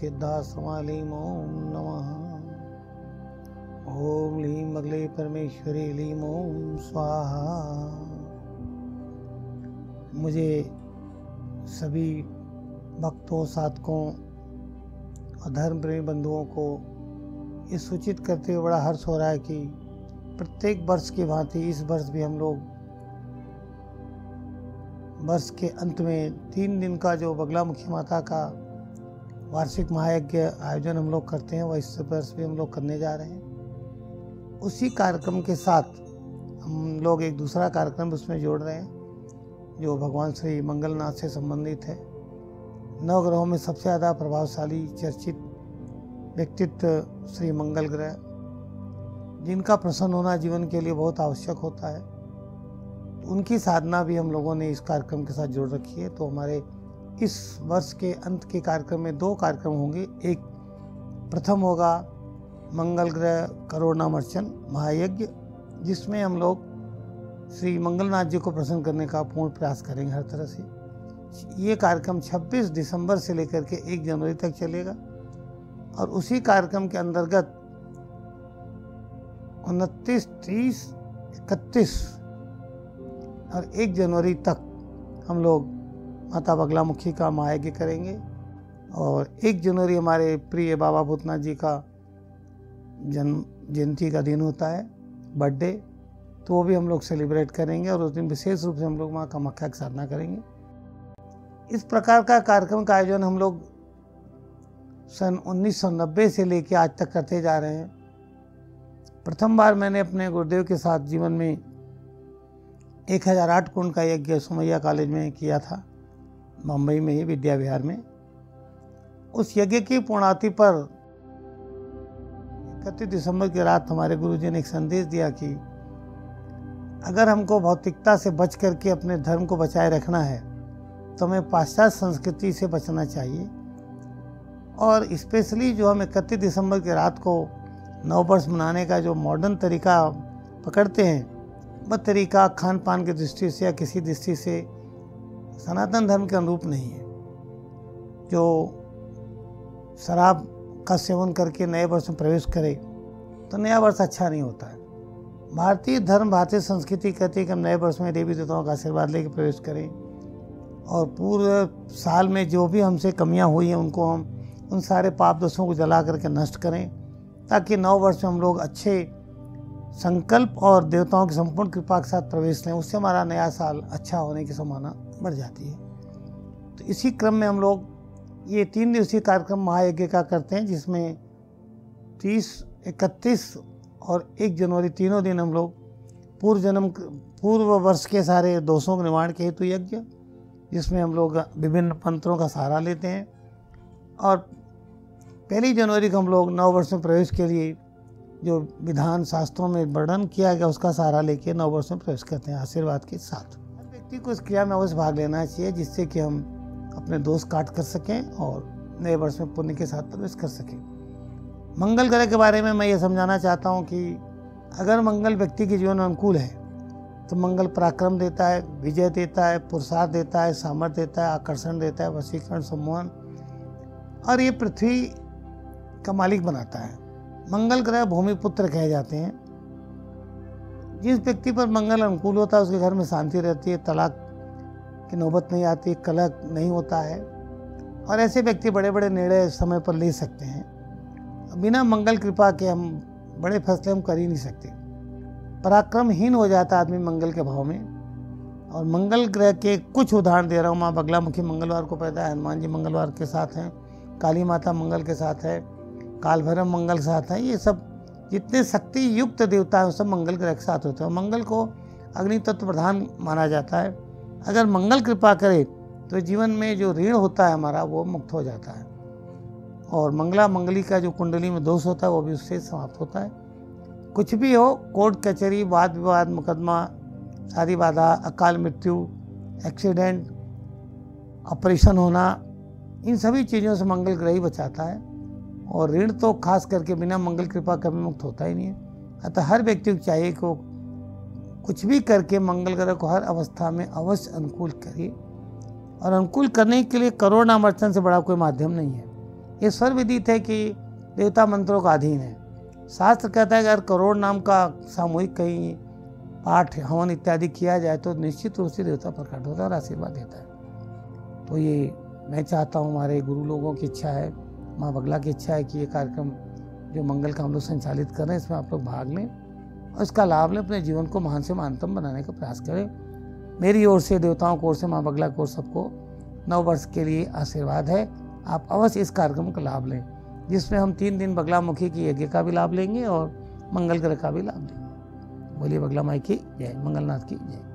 सिद्धाश्रमालीम ओम नमः। ओम लीम अगले परमेश्वरी लीम ओम स्वाहा। मुझे सभी भक्तों, साधकों और धर्म प्रेमी बंधुओं को ये सूचित करते हुए बड़ा हर्ष हो रहा है कि प्रत्येक वर्ष की भांति, इस वर्ष भी हम लोग वर्ष के अंत में तीन दिन का जो बगला मुखी माता का वार्षिक महायज्ञ आयोजन हम लोग करते हैं, वह इस वर्ष भी हम लोग करने जा रहे हैं। उसी कार्यक्रम के साथ हम लोग एक दूसरा कार्यक्रम उसमें जोड़ रहे हैं, जो भगवान श्री मंगलनाथ से संबंधित है। नौ ग्रहों में सबसे ज़्यादा प्रभावशाली, चर्चित व्यक्तित्व श्री मंगल ग्रह, जिनका प्रसन्न होना जीवन के लिए बहुत आवश्यक होता है। उनकी साधना भी हम लोगों ने इस कार्यक्रम के साथ जोड़ रखी है तो हमारे इस वर्ष के अंत के कार्यक्रम में दो कार्यक्रम होंगे। एक प्रथम होगा मंगल ग्रह करोड़नाम मर्चन महायज्ञ, जिसमें हम लोग श्री मंगलनाथ जी को प्रसन्न करने का पूर्ण प्रयास करेंगे हर तरह से। ये कार्यक्रम 26 दिसंबर से लेकर के 1 जनवरी तक चलेगा और उसी कार्यक्रम के अंतर्गत उनतीस, तीस, इकतीस और एक जनवरी तक हम लोग माता बगलामुखी का महायज्ञ करेंगे। और एक जनवरी हमारे प्रिय बाबा भूतनाथ जी का जन्म जयंती का दिन होता है, बर्थडे तो वो भी हम लोग सेलिब्रेट करेंगे और उस दिन विशेष रूप से हम लोग माँ कामाख्या की साधना करेंगे। इस प्रकार का कार्यक्रम का आयोजन हम लोग सन 1990 से लेकर आज तक करते जा रहे हैं। प्रथम बार मैंने अपने गुरुदेव के साथ जीवन में 1008 कुंड का यज्ञ सुमैया कॉलेज में किया था। मुंबई में ही विद्या विहार में, उस यज्ञ की पूर्णाति पर इकतीस दिसंबर की रात हमारे गुरु जी ने एक संदेश दिया कि अगर हमको भौतिकता से बच करके अपने धर्म को बचाए रखना है तो हमें पाश्चात्य संस्कृति से बचना चाहिए। और स्पेशली जो हम इकतीस दिसंबर की रात को नव वर्ष मनाने का जो मॉडर्न तरीका पकड़ते हैं, वह तरीका खान पान की दृष्टि से या किसी दृष्टि से सनातन धर्म के अनुरूप नहीं है। जो शराब का सेवन करके नए वर्ष में प्रवेश करे तो नया वर्ष अच्छा नहीं होता है। भारतीय धर्म, भारतीय संस्कृति कहती है कि हम नए वर्ष में देवी देवताओं का आशीर्वाद लेकर प्रवेश करें और पूरे साल में जो भी हमसे कमियाँ हुई हैं, उनको हम उन सारे पाप दोषों को जला करके नष्ट करें, ताकि नौ वर्ष में हम लोग अच्छे संकल्प और देवताओं की संपूर्ण कृपा के साथ प्रवेश लें, उससे हमारा नया साल अच्छा होने की संभावना बढ़ जाती है। तो इसी क्रम में हम लोग ये तीन दिवसीय कार्यक्रम महायज्ञ का करते हैं, जिसमें तीस, इकतीस और एक जनवरी तीनों दिन हम लोग पूर्व जन्म पूर्व वर्ष के सारे दोषों के निर्माण के हेतु यज्ञ, जिसमें हम लोग विभिन्न पंत्रों का सहारा लेते हैं। और पहली जनवरी को हम लोग नव वर्ष में प्रवेश के लिए जो विधान शास्त्रों में वर्णन किया गया, उसका सहारा लेके नव वर्ष में प्रवेश करते हैं, आशीर्वाद के साथ। हर व्यक्ति को इस क्रिया में अवश्य भाग लेना चाहिए, जिससे कि हम अपने दोस्त काट कर सकें और नए वर्ष में पुण्य के साथ प्रवेश कर सकें। मंगल ग्रह के बारे में मैं ये समझाना चाहता हूँ कि अगर मंगल व्यक्ति के जीवन में अनुकूल है तो मंगल पराक्रम देता है, विजय देता है पुरुषार्थ देता है सामर्थ्य देता है, आकर्षण देता है, वशीकरण सम्मोहन और ये पृथ्वी का मालिक बनाता है। मंगल ग्रह भूमि पुत्र कहे जाते हैं। जिस व्यक्ति पर मंगल अनुकूल होता है, उसके घर में शांति रहती है, तलाक की नौबत नहीं आती, कलह नहीं होता है, और ऐसे व्यक्ति बड़े बड़े निर्णय समय पर ले सकते हैं। बिना मंगल कृपा के हम बड़े फैसले हम कर ही नहीं सकते। पराक्रमहीन हो जाता आदमी मंगल के भाव में। और मंगल ग्रह के कुछ उदाहरण दे रहा हूँ। माँ बगलामुखी मंगलवार को पैदा है, हनुमान जी मंगलवार के साथ हैं, काली माता मंगल के साथ है काल भैरव मंगल के साथ हैं, ये सब जितने शक्ति युक्त देवता हैं सब मंगल ग्रह के साथ होते हैं। मंगल को अग्नि तत्व प्रधान माना जाता है। अगर मंगल कृपा करे तो जीवन में जो ऋण होता है हमारा, वो मुक्त हो जाता है। और मंगला मंगली का जो कुंडली में दोष होता है, वो भी उससे समाप्त होता है। कुछ भी हो, कोर्ट, कचहरी, वाद विवाद, मुकदमा शादी बाधा, अकाल मृत्यु, एक्सीडेंट, ऑपरेशन होना, इन सभी चीज़ों से मंगल ग्रह ही बचाता है। और ऋण तो खास करके बिना मंगल कृपा कभी मुक्त होता ही नहीं है। अतः हर व्यक्ति को चाहिए को कुछ भी करके मंगल ग्रह को हर अवस्था में अवश्य अनुकूल करिए और अनुकूल करने के लिए करोड़ नाम अर्चन से बड़ा कोई माध्यम नहीं है। ये स्वर विदित है कि देवता मंत्रों का अधीन है। शास्त्र कहता है कि अगर करोड़ नाम का सामूहिक कहीं पाठ, हवन इत्यादि किया जाए तो निश्चित रूप से देवता प्रकट होता है और आशीर्वाद देता है। तो ये मैं चाहता हूँ हमारे गुरु लोगों की इच्छा है माँ बगला की इच्छा है कि ये कार्यक्रम जो मंगल का हम लोग संचालित कर रहे हैं इसमें आप लोग भाग लें और इसका लाभ लें, अपने जीवन को महान से महानतम बनाने का प्रयास करें। मेरी ओर से, देवताओं की ओर से, माँ बगला की ओर सबको नव वर्ष के लिए आशीर्वाद है। आप अवश्य इस कार्यक्रम का लाभ लें, जिसमें हम तीन दिन बगलामुखी की यज्ञ का भी लाभ लेंगे और मंगल ग्रह का भी लाभ लेंगे। बोलिए बगला माई की जय, मंगलनाथ की जय।